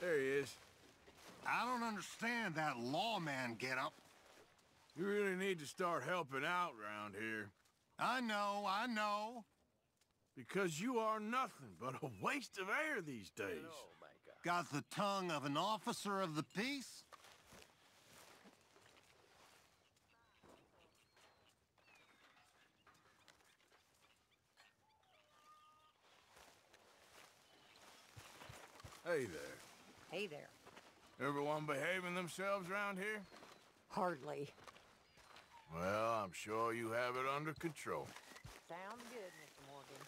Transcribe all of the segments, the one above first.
There he is. I don't understand that lawman get-up. You really need to start helping out round here. I know, I know. Because you are nothing but a waste of air these oh, days. Got the tongue of an officer of the peace? Hey there. Hey there. Everyone behaving themselves around here? Hardly. Well, I'm sure you have it under control. Sounds good, Mr. Morgan.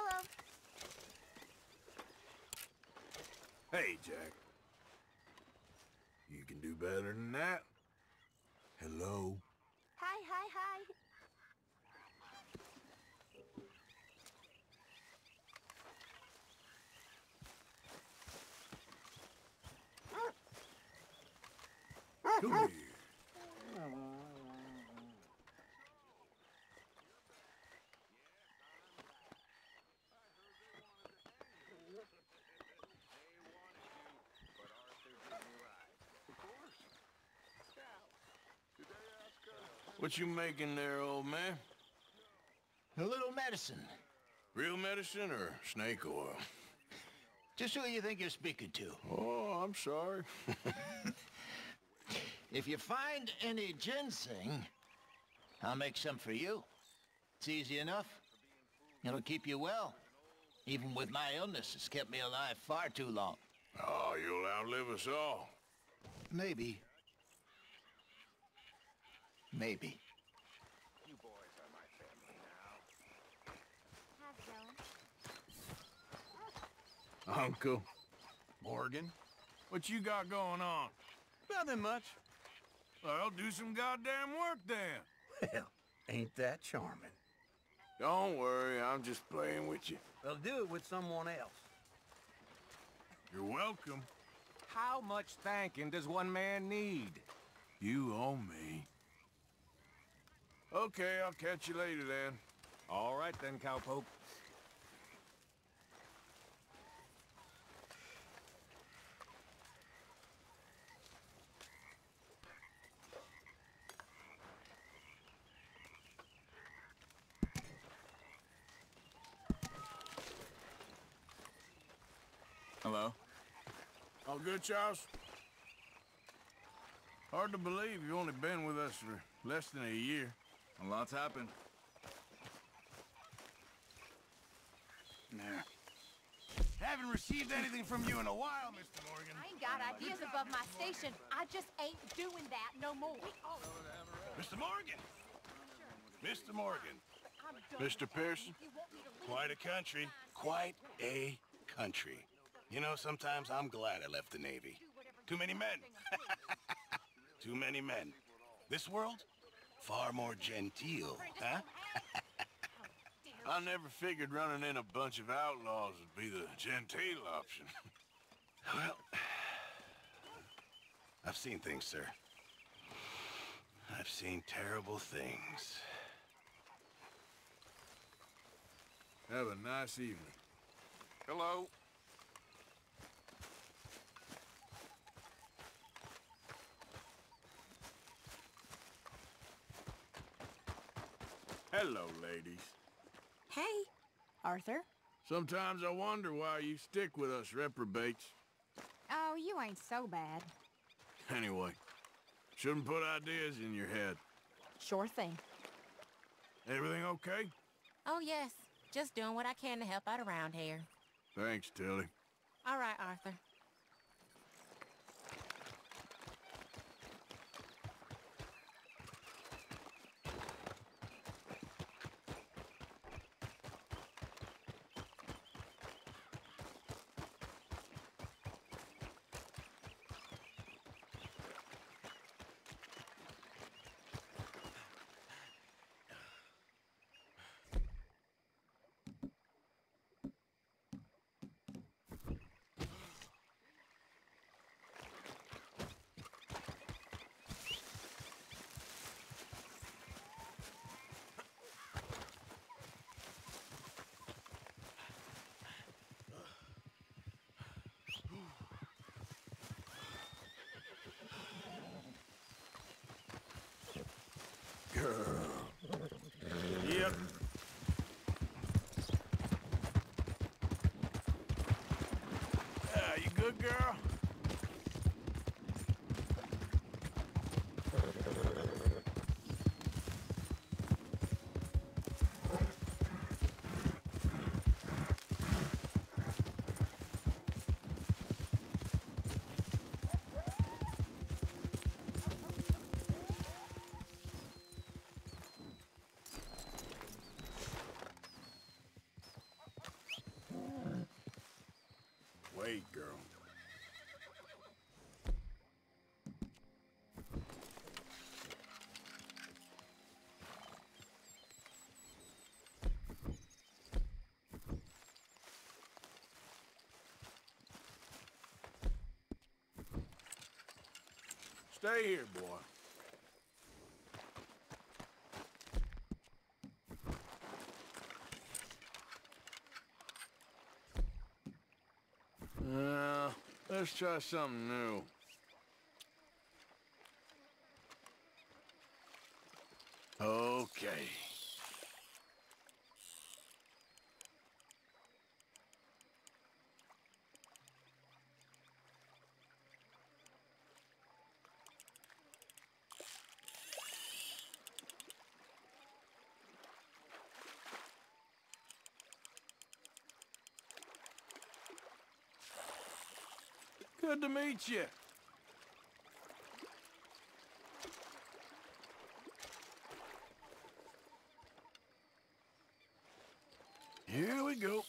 Hello. Hey, Jack. You can do better than that. Hello. Hi, hi, hi. Come here. What you making there, old man? A little medicine. Real medicine or snake oil? Just who you think you're speaking to. Oh, I'm sorry. If you find any ginseng, I'll make some for you. It's easy enough. It'll keep you well. Even with my illness, it's kept me alive far too long. Oh, you'll outlive us all. Maybe. Maybe. How's it going? Oh, Uncle, Morgan? what you got going on? Nothing much. Well, do some goddamn work then. Well, ain't that charming? Don't worry, I'm just playing with you. Well, do it with someone else. You're welcome. How much thanking does one man need? You owe me. Okay, I'll catch you later then. All right then, cowpoke. Hello? All good, Charles? Hard to believe you've only been with us for less than a year. A lot's happened. Nah. Haven't received anything from you in a while, Mr. Morgan. I ain't got ideas above my station. I just ain't doing that no more. Mr. Morgan! Mr. Morgan. I'm. Mr. Pearson, You want me to leave? quite a country. Quite a country. You know, sometimes I'm glad I left the Navy. Too many men. Too many men. This world, far more genteel, huh? I never figured running in a bunch of outlaws would be the genteel option. Well, I've seen things, sir. I've seen terrible things. Have a nice evening. Hello. Hello, ladies. Hey, Arthur. Sometimes I wonder why you stick with us reprobates. Oh, you ain't so bad. Anyway, shouldn't put ideas in your head. Sure thing. Everything okay? Oh, yes. Just doing what I can to help out around here. Thanks, Tilly. All right, Arthur. Yep. Ah, you good girl? Wait, girl. Stay here, boy. Uh, let's try something new. Okay. Good to meet you. Here we go.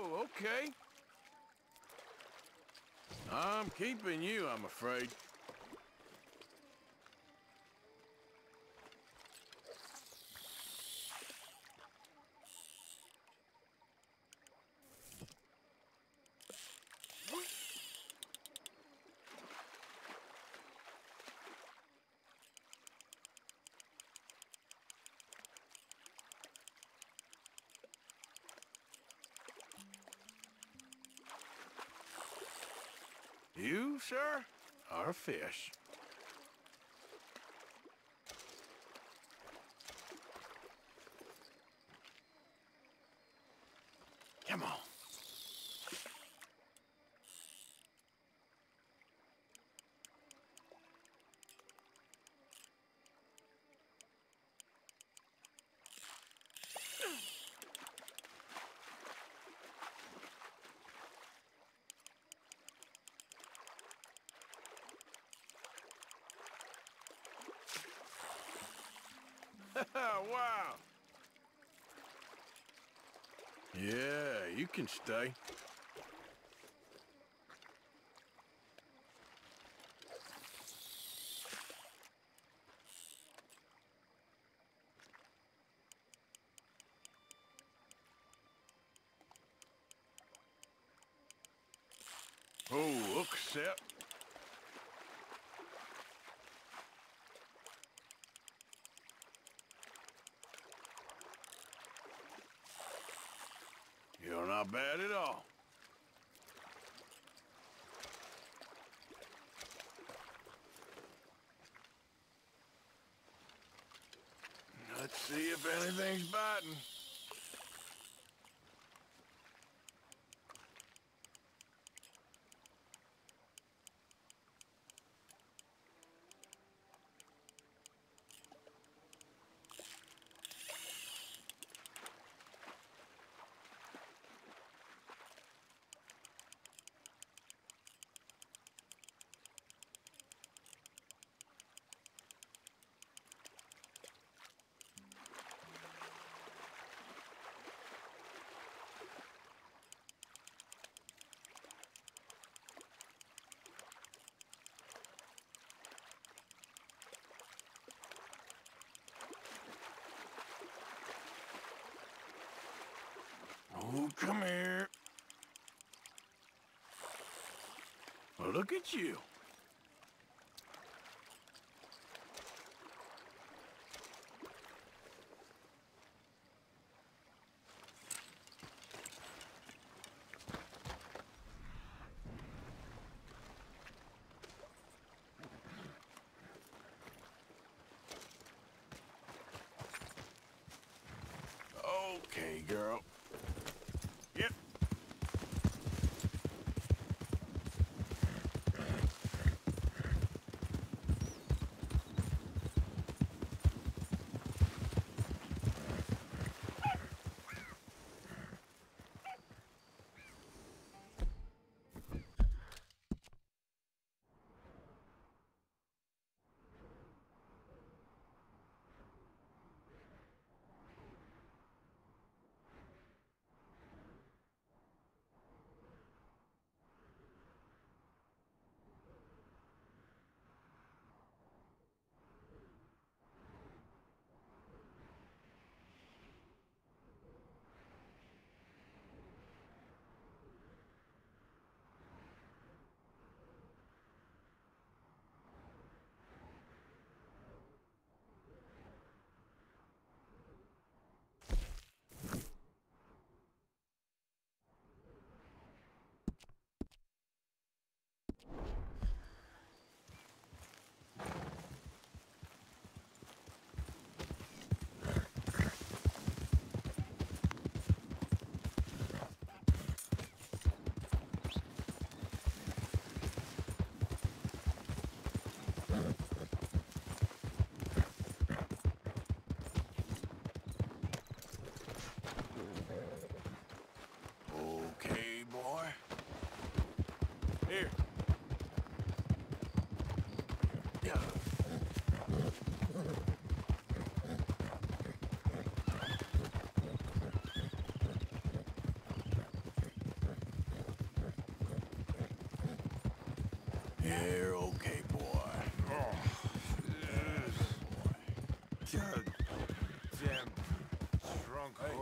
Whoa, okay. I'm keeping you, I'm afraid. You, sir, are a fish. Come on. wow. Yeah, you can. Oh, look, Sep. You're not bad at all. Let's see if anything's biting. Come here. Look at you.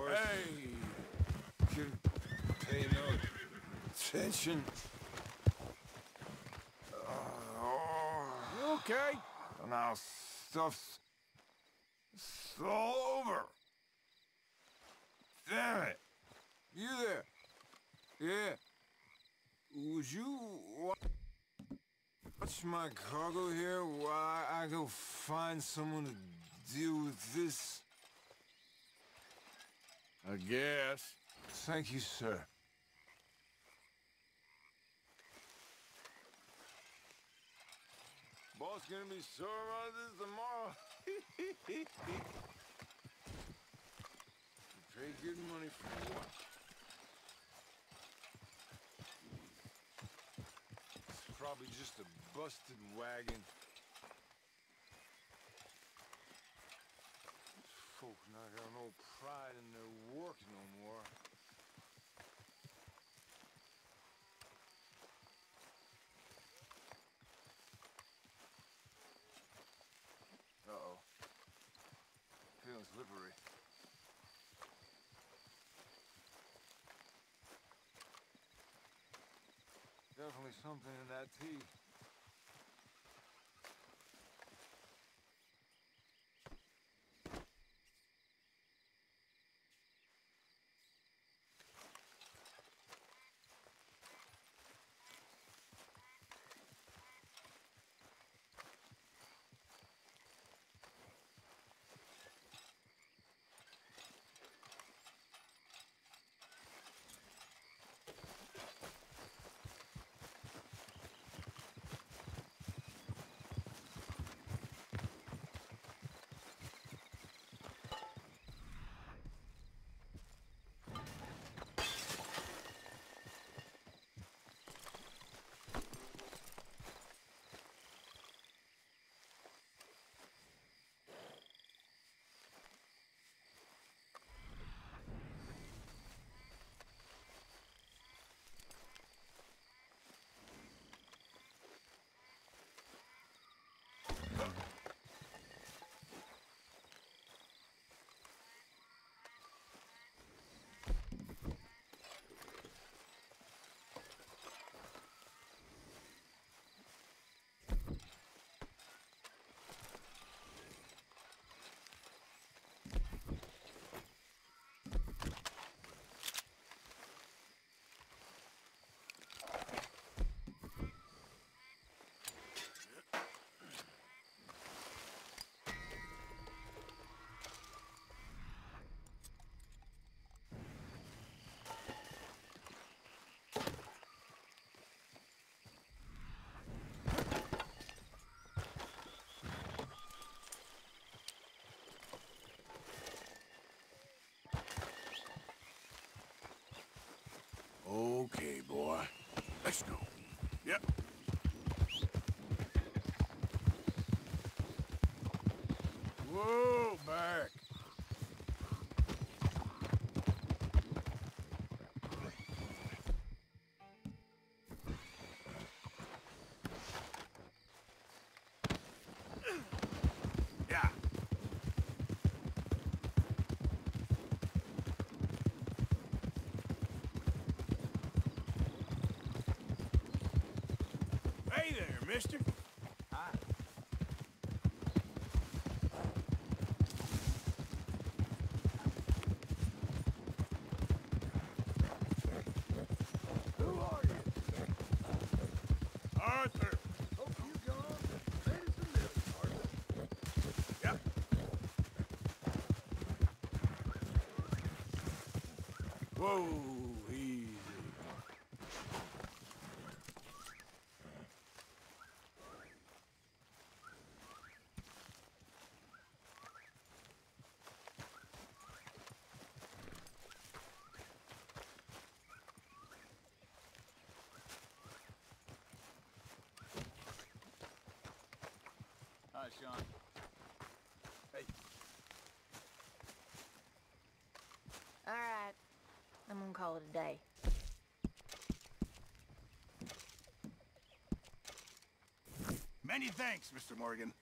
Hey! Can pay no attention. Oh, Okay. now stuff's it's all over. Damn it. You there? Yeah. Would you wa- watch my cargo here while I go find someone to deal with this? I guess. Thank you, sir. Boss gonna be sore about this tomorrow. you pay good money for what? It's probably just a busted wagon. These folk not got no pride in their work no more. Uh-oh. Feeling slippery. Definitely something in that tea. Mister? Hi. Who are you? Arthur. Hope you gone. Made us a living, Arthur. Yep. Whoa, easy. Hi, Sean. All right. I'm gonna call it a day. Many thanks, Mr. Morgan.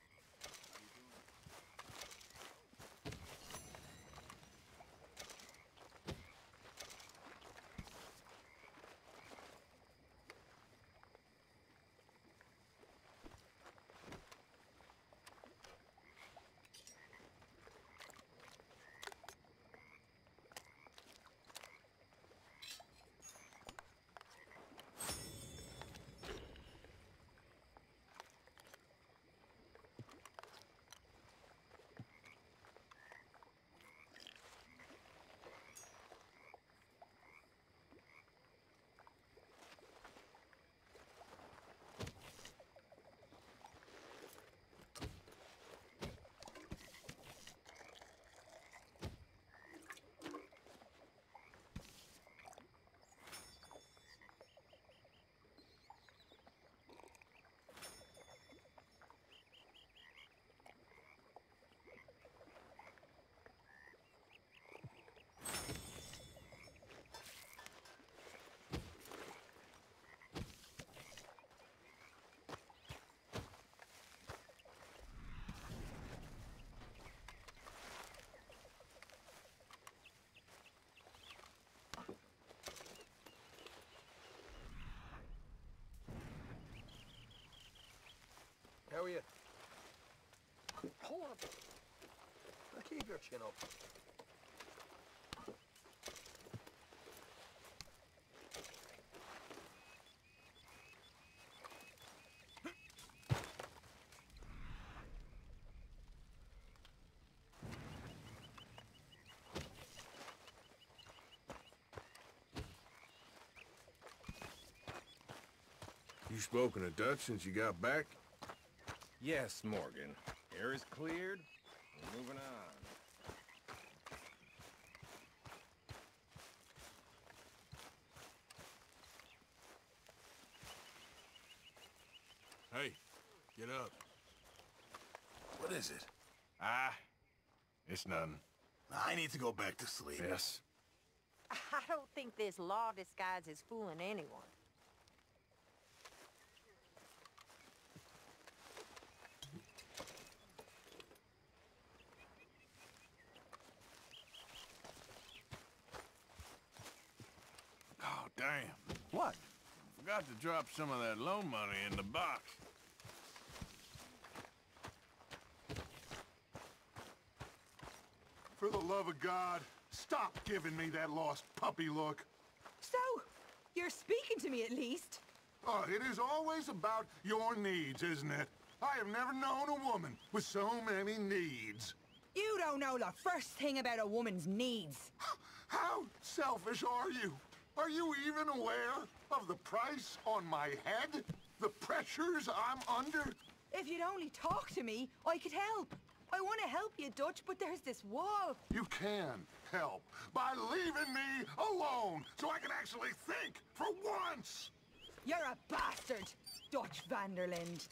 How are you? Hold. Now keep your chin up. You spoken a Dutch since you got back? Yes, Morgan. Air is cleared. We're moving on. Hey, get up. What is it? Ah, it's nothing. I need to go back to sleep. Yes. I don't think this law disguise is fooling anyone. Oh, damn. What? Forgot to drop some of that loan money in the box. For the love of God, stop giving me that lost puppy look. So, you're speaking to me at least? Oh, it is always about your needs, isn't it? I have never known a woman with so many needs. You don't know the first thing about a woman's needs. How selfish are you? Are you even aware of the price on my head? The pressures I'm under? If you'd only talk to me, I could help. I want to help you, Dutch, but there's this wall. You can help by leaving me alone so I can actually think for once. You're a bastard, Dutch van der Linde.